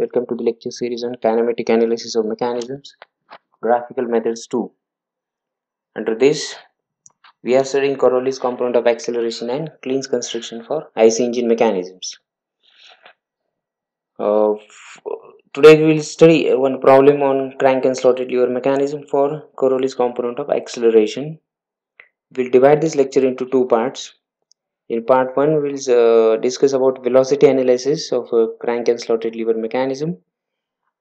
Welcome to the lecture series on kinematic analysis of mechanisms, graphical methods 2. Under this, we are studying Coriolis component of acceleration and Klein's construction for IC engine mechanisms. Uh, today we will study one problem on crank and slotted lever mechanism for Coriolis component of acceleration. We'll divide this lecture into two parts. In part 1, we'll uh, discuss about velocity analysis of a crank and slotted lever mechanism.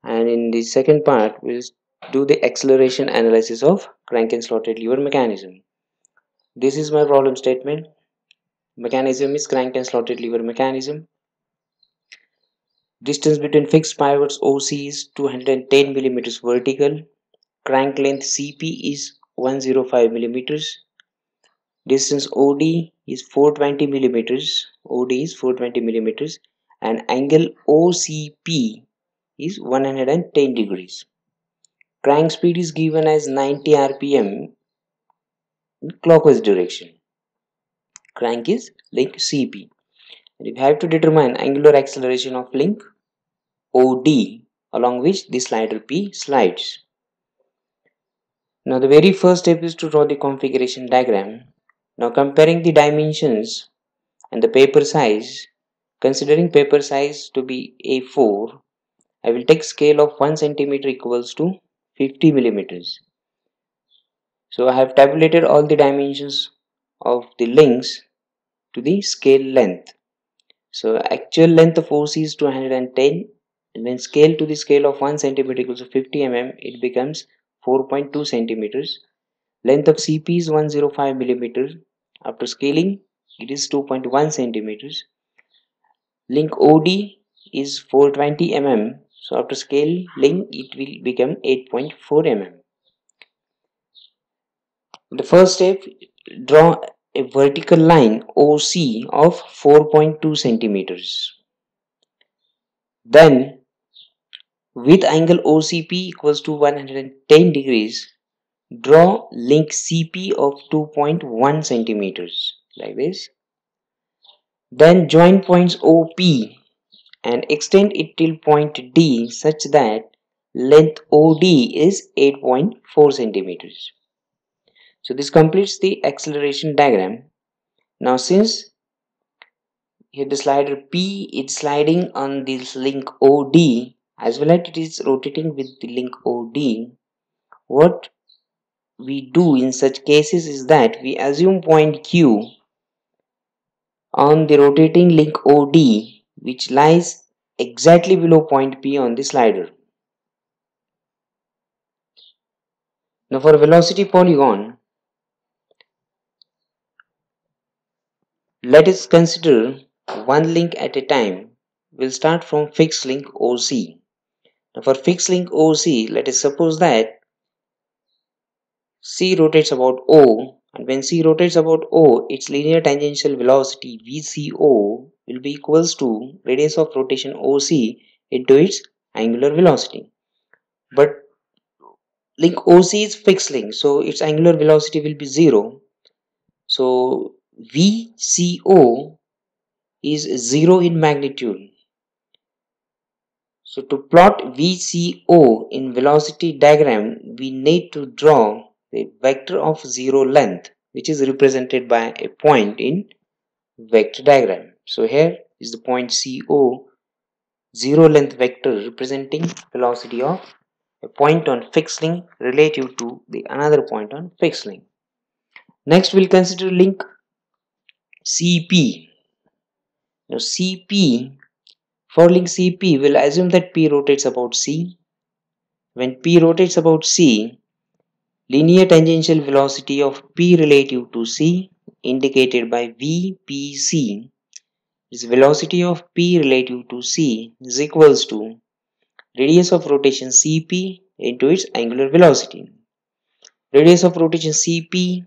And in the second part, we'll do the acceleration analysis of crank and slotted lever mechanism. This is my problem statement. Mechanism is crank and slotted lever mechanism. Distance between fixed pivots OC is 210 millimeters vertical. Crank length CP is 105 millimeters. Distance OD is 420 millimeters. OD is 420 millimeters and angle OCP is 110 degrees. Crank speed is given as 90 rpm in clockwise direction. Crank is link CP. And we have to determine angular acceleration of link OD along which the slider P slides. Now the very first step is to draw the configuration diagram now comparing the dimensions and the paper size, considering paper size to be A4, I will take scale of 1 centimeter equals to 50 millimeters. So I have tabulated all the dimensions of the links to the scale length. So actual length of OC is 210 and when scale to the scale of 1 centimeter equals to 50 mm it becomes 4.2 centimeters. Length of CP is 105 millimeters after scaling, it is 2.1 centimeters. Link OD is 420 mm. So after scaling, link it will become 8.4 mm. The first step, draw a vertical line OC of 4.2 centimeters. Then, with angle OCP equals to 110 degrees, Draw link CP of 2.1 centimeters like this. Then join points OP and extend it till point D such that length OD is 8.4 centimeters. So this completes the acceleration diagram. Now since here the slider P is sliding on this link OD as well as it is rotating with the link OD, what we do in such cases is that we assume point Q on the rotating link OD which lies exactly below point P on the slider. Now for velocity polygon, let us consider one link at a time. We'll start from fixed link OC. Now for fixed link OC, let us suppose that C rotates about O. And when C rotates about O its linear tangential velocity VCO will be equals to radius of rotation OC into its angular velocity. But link OC is fixed link so its angular velocity will be 0 so VCO is 0 in magnitude. So to plot VCO in velocity diagram we need to draw the vector of zero length which is represented by a point in vector diagram. So here is the point CO zero length vector representing velocity of a point on fixed link relative to the another point on fixed link. Next we'll consider link CP. Now CP for link CP we'll assume that P rotates about C. When P rotates about C linear tangential velocity of p relative to c indicated by vpc is velocity of p relative to c is equals to radius of rotation cp into its angular velocity. Radius of rotation cp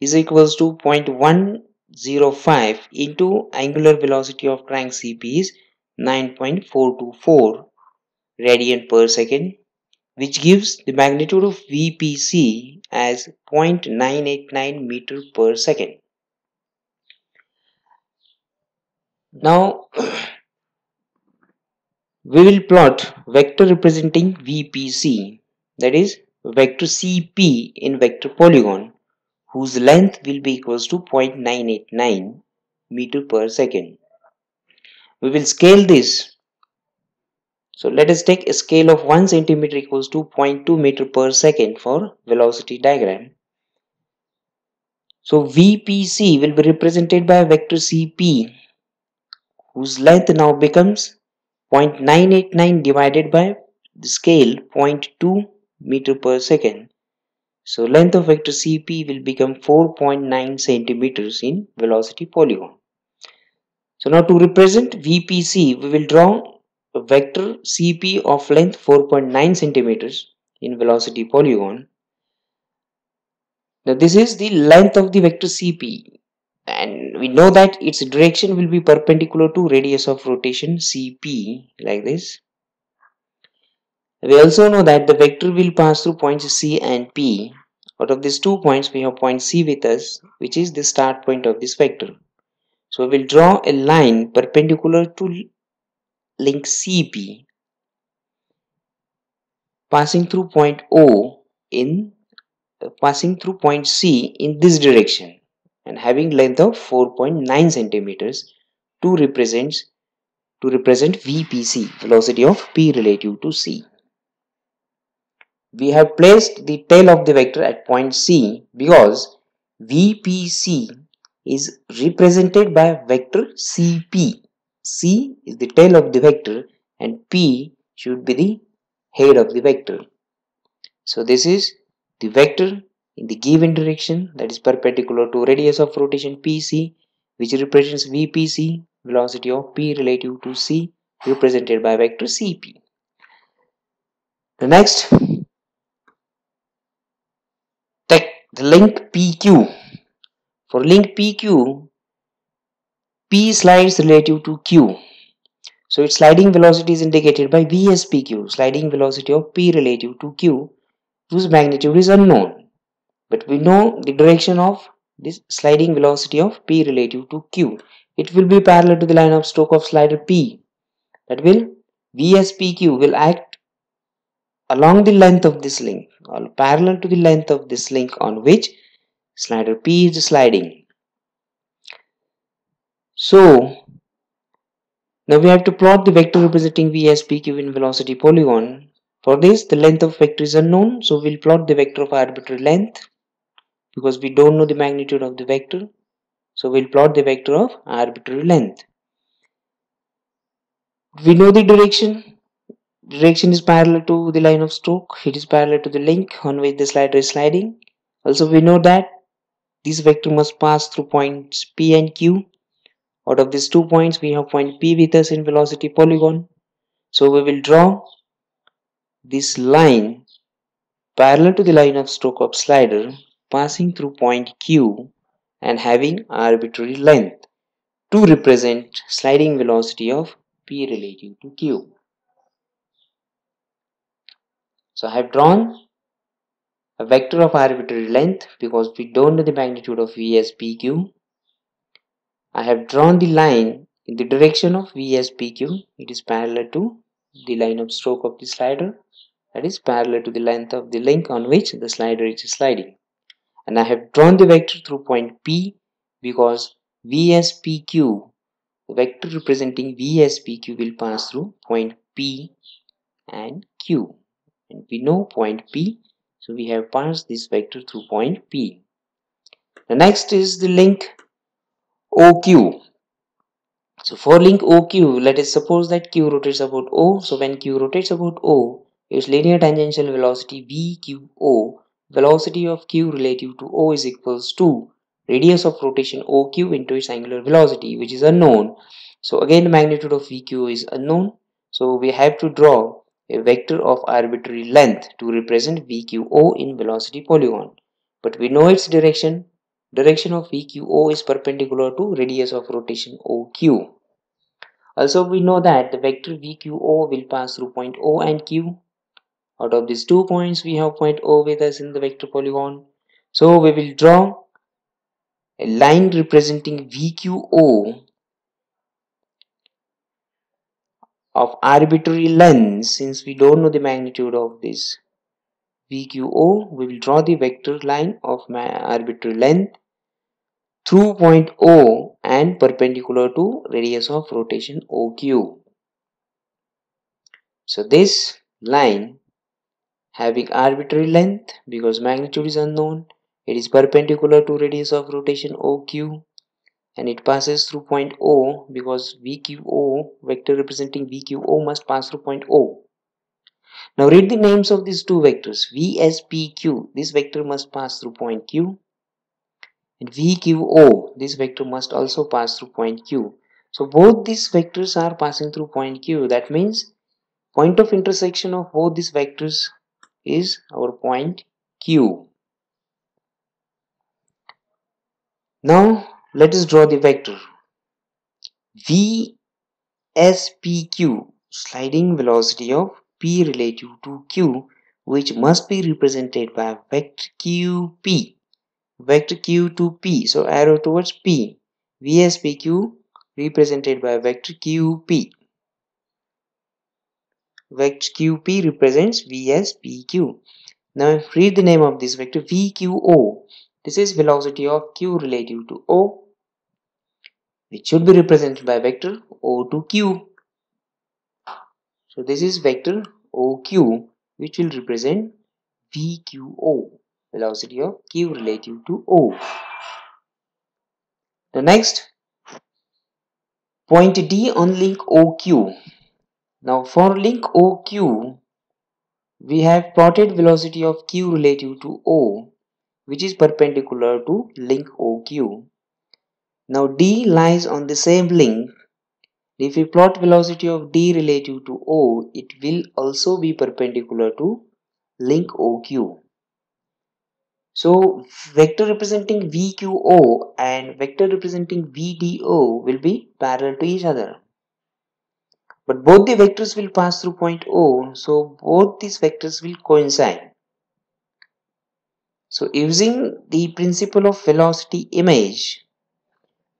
is equals to 0.105 into angular velocity of crank cp is 9.424 radian per second which gives the magnitude of VPC as 0.989 meter per second. Now, we will plot vector representing VPC that is vector CP in vector polygon whose length will be equals to 0.989 meter per second. We will scale this. So let us take a scale of 1 centimeter equals to 0.2 meter per second for velocity diagram. So VPC will be represented by vector CP whose length now becomes 0.989 divided by the scale 0.2 meter per second. So length of vector CP will become 4.9 centimeters in velocity polygon. So now to represent VPC, we will draw vector CP of length 4.9 centimeters in velocity polygon. Now this is the length of the vector CP and we know that its direction will be perpendicular to radius of rotation CP like this. We also know that the vector will pass through points C and P. Out of these two points, we have point C with us, which is the start point of this vector. So we will draw a line perpendicular to link CP passing through point O in uh, passing through point C in this direction and having length of 4.9 centimeters to represent to represent VPC velocity of P relative to C. We have placed the tail of the vector at point C because VPC is represented by vector CP. C is the tail of the vector and P should be the head of the vector. So this is the vector in the given direction that is perpendicular to radius of rotation PC which represents VPC velocity of P relative to C represented by vector CP. The next the link PQ. For link PQ, P slides relative to Q. So its sliding velocity is indicated by VSPQ, sliding velocity of P relative to Q, whose magnitude is unknown. But we know the direction of this sliding velocity of P relative to Q. It will be parallel to the line of stroke of slider P. That will VSPQ will act along the length of this link or parallel to the length of this link on which slider P is sliding. So now we have to plot the vector representing VSPQ in velocity polygon. For this the length of vector is unknown so we'll plot the vector of arbitrary length because we don't know the magnitude of the vector. So we'll plot the vector of arbitrary length. We know the direction direction is parallel to the line of stroke it is parallel to the link on which the slider is sliding also we know that this vector must pass through points p and q out of these two points we have point p with us in velocity polygon so we will draw this line parallel to the line of stroke of slider passing through point q and having arbitrary length to represent sliding velocity of p relative to q so I have drawn a vector of arbitrary length because we don't know the magnitude of VSPQ. I have drawn the line in the direction of VSPQ. It is parallel to the line of stroke of the slider that is parallel to the length of the link on which the slider is sliding. And I have drawn the vector through point P because VSPQ, the vector representing VSPQ will pass through point P and Q and we know point P so we have passed this vector through point P the next is the link OQ so for link OQ let us suppose that Q rotates about O so when Q rotates about O its linear tangential velocity VQO velocity of Q relative to O is equals to radius of rotation OQ into its angular velocity which is unknown so again the magnitude of VQ is unknown so we have to draw a vector of arbitrary length to represent VQO in velocity polygon. But we know its direction. Direction of VQO is perpendicular to radius of rotation OQ. Also we know that the vector VQO will pass through point O and Q. Out of these two points we have point O with us in the vector polygon. So we will draw a line representing VQO of arbitrary length since we don't know the magnitude of this VQO we will draw the vector line of my arbitrary length through point O and perpendicular to radius of rotation OQ. So this line having arbitrary length because magnitude is unknown it is perpendicular to radius of rotation OQ and it passes through point O because VQO vector representing VQO must pass through point O. Now read the names of these two vectors VSPQ this vector must pass through point Q and VQO this vector must also pass through point Q. So both these vectors are passing through point Q that means point of intersection of both these vectors is our point Q. Now let us draw the vector VSPQ sliding velocity of P relative to Q which must be represented by vector QP vector q to p. So arrow towards p. Vspq represented by vector qp vector qp represents vspq now read the name of this vector vqo this is velocity of q relative to o which should be represented by vector o to q. So this is vector oq which will represent vqo velocity of q relative to o. The next point D on link OQ. Now for link OQ we have plotted velocity of q relative to o which is perpendicular to link OQ. Now D lies on the same link. If we plot velocity of D relative to O, it will also be perpendicular to link OQ. So vector representing VQO and vector representing VDO will be parallel to each other. But both the vectors will pass through point O, so both these vectors will coincide. So using the principle of velocity image,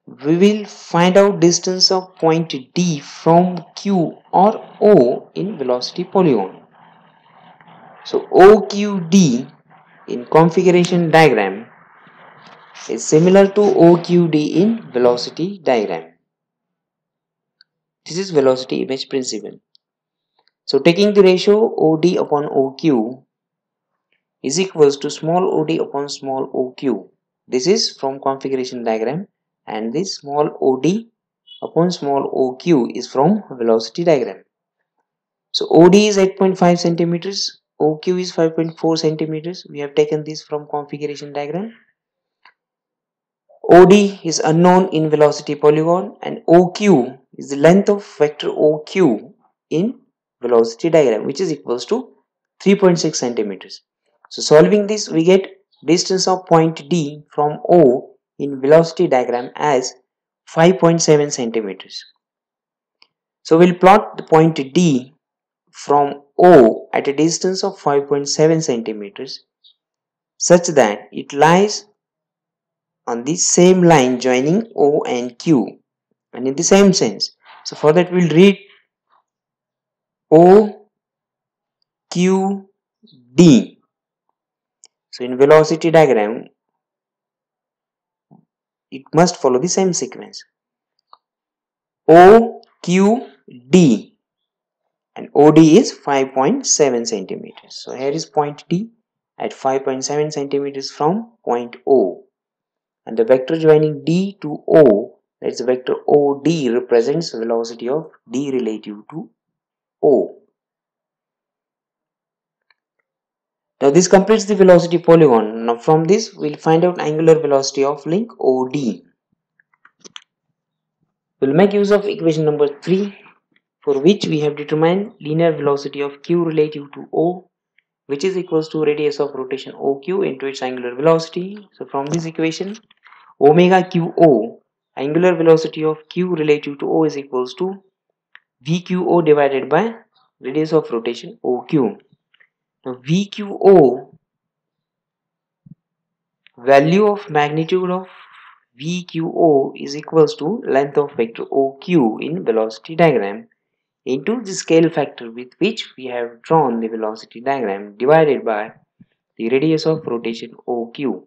we will find out distance of point D from Q or O in velocity polygon. So OQD in configuration diagram is similar to OQD in velocity diagram. This is velocity image principle. So taking the ratio OD upon OQ is equals to small OD upon small OQ. This is from configuration diagram and this small OD upon small OQ is from velocity diagram. So OD is 8.5 centimeters OQ is 5.4 centimeters. We have taken this from configuration diagram. OD is unknown in velocity polygon and OQ is the length of vector OQ in velocity diagram which is equals to 3.6 centimeters. So solving this we get distance of point D from O in velocity diagram as 5.7 centimeters. So we'll plot the point D from O at a distance of 5.7 centimeters such that it lies on the same line joining O and Q and in the same sense. So for that we'll read O Q D. So in velocity diagram it must follow the same sequence. O Q D and OD is 5.7 centimeters. So here is point D at 5.7 centimeters from point O and the vector joining D to O that is vector OD represents velocity of D relative to O. Now this completes the velocity polygon. Now from this we'll find out angular velocity of link OD. We'll make use of equation number 3 for which we have determined linear velocity of q relative to o which is equals to radius of rotation oq into its angular velocity. So from this equation omega qo angular velocity of q relative to o is equals to vqo divided by radius of rotation oq now vqo value of magnitude of vqo is equals to length of vector oq in velocity diagram into the scale factor with which we have drawn the velocity diagram divided by the radius of rotation OQ.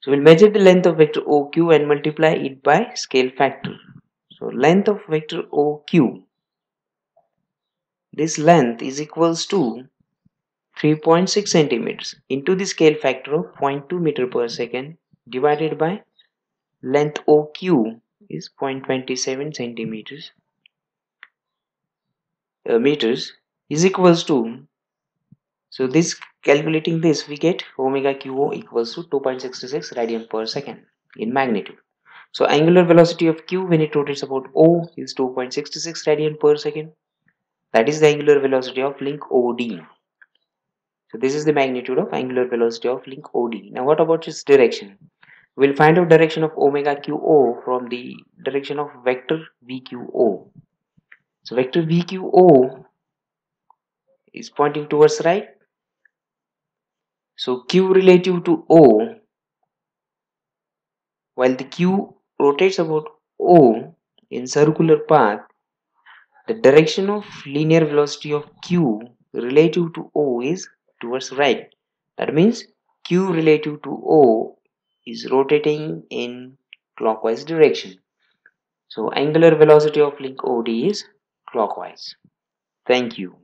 So we'll measure the length of vector OQ and multiply it by scale factor. So length of vector OQ, this length is equals to 3.6 centimeters into the scale factor of 0.2 meter per second divided by length OQ is 0.27 centimeters uh, meters is equals to so this calculating this we get omega qo equals to 2.66 radian per second in magnitude. So angular velocity of q when it rotates about o is 2.66 radian per second. That is the angular velocity of link OD. So this is the magnitude of angular velocity of link OD. Now what about its direction? We'll find out direction of omega qo from the direction of vector vqo. So vector vqo is pointing towards right so q relative to O, while the q rotates about O in circular path, the direction of linear velocity of q relative to O is towards right. That means q relative to O is rotating in clockwise direction. So angular velocity of link OD is clockwise. Thank you.